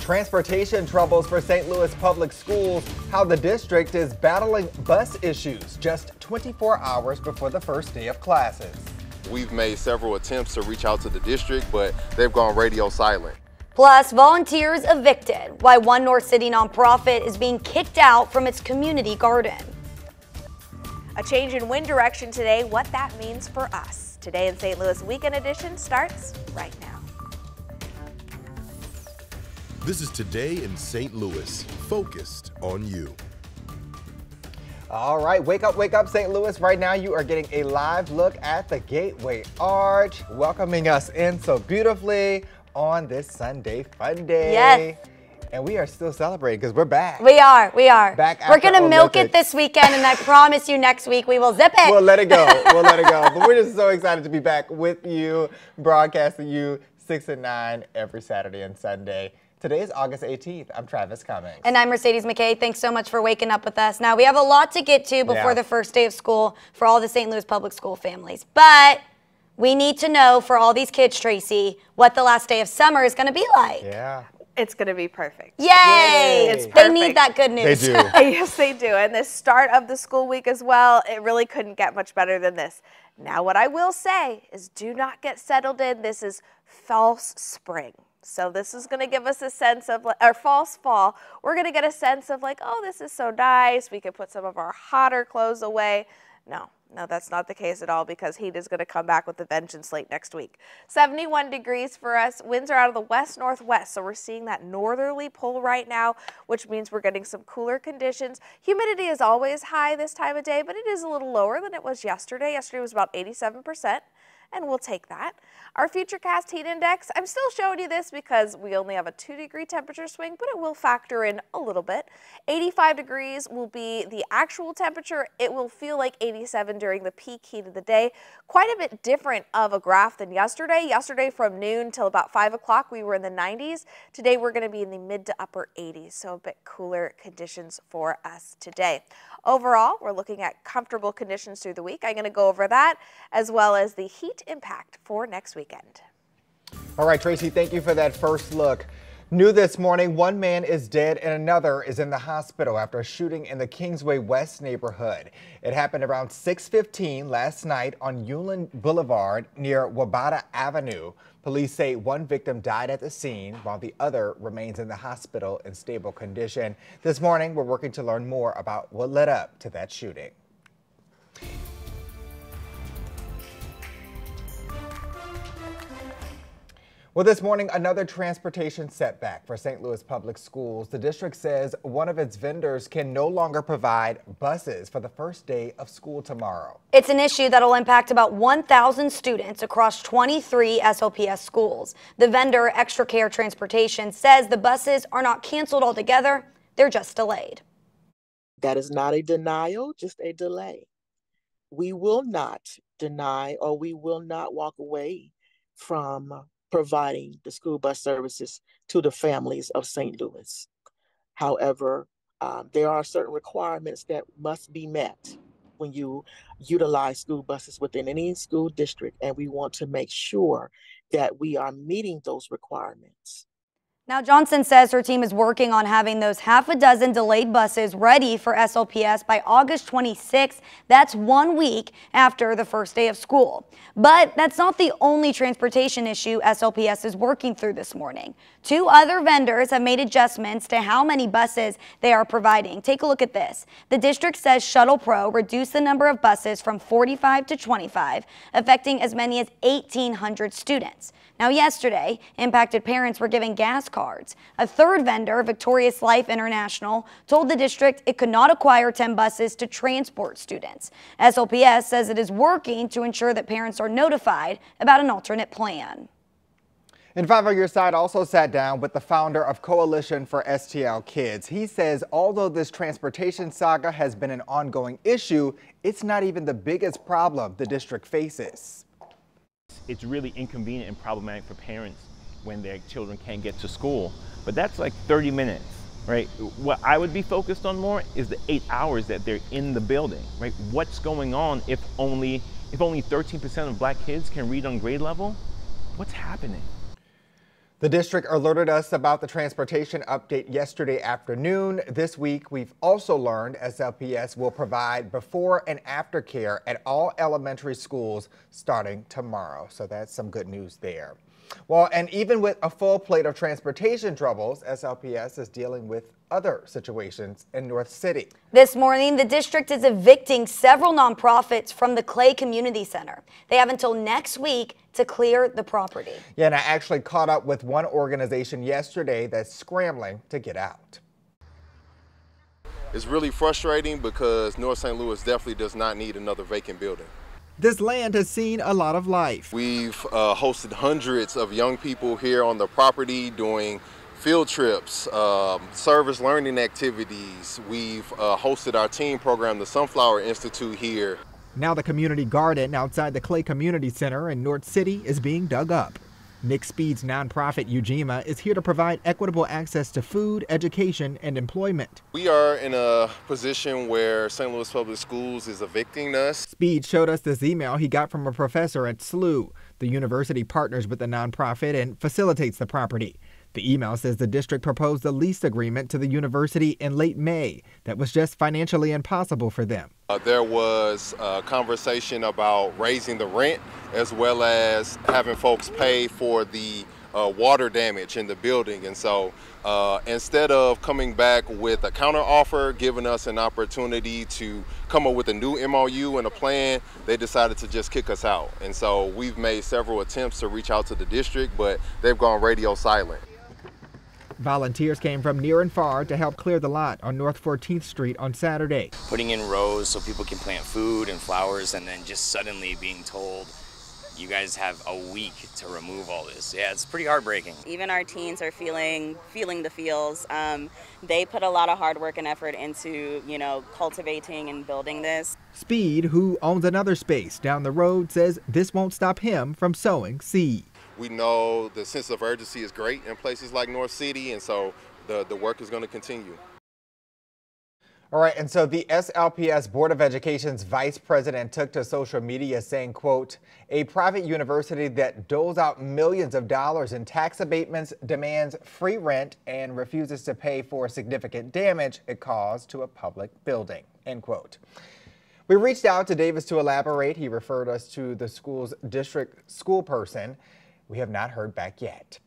Transportation troubles for St. Louis Public Schools, how the district is battling bus issues just 24 hours before the first day of classes. We've made several attempts to reach out to the district, but they've gone radio silent. Plus, volunteers evicted. Why one North City nonprofit is being kicked out from its community garden. A change in wind direction today, what that means for us. Today in St. Louis Weekend Edition starts right now. This is Today in St. Louis, focused on you. All right, wake up, wake up, St. Louis. Right now, you are getting a live look at the Gateway Arch, welcoming us in so beautifully on this Sunday fun day. Yes. And we are still celebrating because we're back. We are, we are. Back We're going to milk it this weekend, and I promise you next week we will zip it. We'll let it go. We'll let it go. But we're just so excited to be back with you, broadcasting you 6 and 9 every Saturday and Sunday. Today is August 18th. I'm Travis Cummings. And I'm Mercedes McKay. Thanks so much for waking up with us. Now, we have a lot to get to before Yeah. the first day of school for all the St. Louis public school families. But we need to know for all these kids, Tracy, what the last day of summer is going to be like. yeah. It's going to be perfect. Yay! It's they need that good news. They news. do. yes, they do. And the start of the school week as well, it really couldn't get much better than this. Now, what I will say is do not get settled in. This is false spring. So this is going to give us a sense of, or false fall. We're going to get a sense of like, oh, this is so nice. We can put some of our hotter clothes away. No, no, that's not the case at all because heat is going to come back with a vengeance late next week. 71 degrees for us. Winds are out of the west northwest, so we're seeing that northerly pull right now, which means we're getting some cooler conditions. Humidity is always high this time of day, but it is a little lower than it was yesterday. Yesterday was about 87% and we'll take that. Our Futurecast heat index, I'm still showing you this because we only have a 2 degree temperature swing, but it will factor in a little bit. 85 degrees will be the actual temperature. It will feel like 87 during the peak heat of the day. Quite a bit different of a graph than yesterday. Yesterday from noon till about 5 o'clock, we were in the 90s. Today we're going to be in the mid to upper 80s, so a bit cooler conditions for us today. Overall, we're looking at comfortable conditions through the week. I'm going to go over that as well as the heat impact for next weekend. All right, Tracy, thank you for that first look. New this morning, one man is dead and another is in the hospital after a shooting in the Kingsway West neighborhood. It happened around 6:15 last night on Euland Boulevard near Wabada Avenue. Police say one victim died at the scene while the other remains in the hospital in stable condition. This morning, we're working to learn more about what led up to that shooting. Well, this morning, another transportation setback for St. Louis Public Schools. The district says one of its vendors can no longer provide buses for the first day of school tomorrow. It's an issue that'll impact about 1,000 students across 23 SLPS schools. The vendor, Extra Care Transportation, says the buses are not canceled altogether, they're just delayed. That is not a denial, just a delay. We will not deny or we will not walk away from providing the school bus services to the families of St. Louis. However, um, there are certain requirements that must be met when you utilize school buses within any school district, and we want to make sure that we are meeting those requirements. Now, Johnson says her team is working on having those half a dozen delayed buses ready for SLPS by August 26th. That's one week after the first day of school. But that's not the only transportation issue SLPS is working through this morning. Two other vendors have made adjustments to how many buses they are providing. Take a look at this. The district says Shuttle Pro reduced the number of buses from 45 to 25, affecting as many as 1,800 students. Now, yesterday, impacted parents were given gas cards. A third vendor, Victorious Life International, told the district it could not acquire 10 buses to transport students. SLPS says it is working to ensure that parents are notified about an alternate plan. And Five on Your Side also sat down with the founder of Coalition for STL Kids. He says although this transportation saga has been an ongoing issue, it's not even the biggest problem the district faces. it's really inconvenient and problematic for parents when their children can't get to school. But that's like 30 minutes, right? What I would be focused on more is the eight hours that they're in the building, right? What's going on if only if only 13% of black kids can read on grade level? What's happening? The district alerted us about the transportation update yesterday afternoon. This week, we've also learned SLPS will provide before and after care at all elementary schools starting tomorrow. So that's some good news there. Well, and even with a full plate of transportation troubles, SLPS is dealing with other situations in North City. This morning, the district is evicting several nonprofits from the Clay Community Center. They have until next week to clear the property. Yeah, and I actually caught up with one organization yesterday that's scrambling to get out. It's really frustrating because North St. Louis definitely does not need another vacant building. This land has seen a lot of life. We've uh, hosted hundreds of young people here on the property doing field trips, um, service learning activities. We've uh, hosted our team program, the Sunflower Institute here. Now the community garden outside the Clay Community Center in North City is being dug up. Nick Speed's nonprofit Ujima is here to provide equitable access to food, education, and employment. We are in a position where St. Louis Public Schools is evicting us. Speed showed us this email he got from a professor at SLU. The university partners with the nonprofit and facilitates the property. The email says the district proposed a lease agreement to the university in late May that was just financially impossible for them. Uh, there was a conversation about raising the rent as well as having folks pay for the uh, water damage in the building. And so uh, instead of coming back with a counteroffer, giving us an opportunity to come up with a new MOU and a plan, they decided to just kick us out. And so we've made several attempts to reach out to the district, but they've gone radio silent. Volunteers came from near and far to help clear the lot on North 14th Street on Saturday. Putting in rows so people can plant food and flowers and then just suddenly being told you guys have a week to remove all this. Yeah, it's pretty heartbreaking. Even our teens are feeling feeling the feels. Um, they put a lot of hard work and effort into you know cultivating and building this. Speed, who owns another space down the road, says this won't stop him from sowing seed. We know the sense of urgency is great in places like North City, and so the, the work is going to continue. All right, and so the SLPS Board of Education's vice president took to social media saying, quote, a private university that doles out millions of dollars in tax abatements, demands free rent, and refuses to pay for significant damage it caused to a public building, end quote. We reached out to Davis to elaborate. He referred us to the school's district school person. We have not heard back yet.